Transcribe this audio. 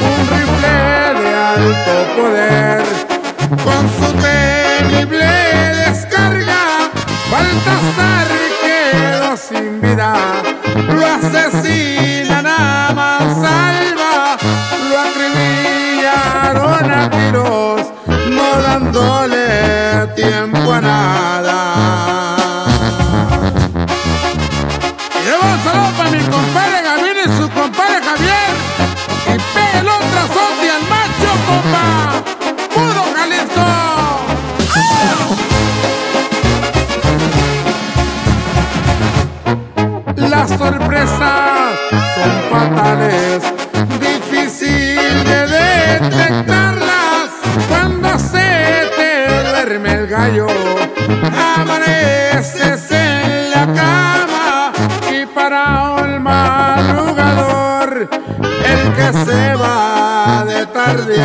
Un rifle de alto poder con su temible descarga. Baltasar quedó sin vida, lo asesinan a mansalva, lo acribillaron a tiros, no dándole tiempo a nada. Sorpresas son fatales, difícil de detectarlas. Cuando se te duerme el gallo, amaneces en la cama y para un madrugador, el que se va de tarde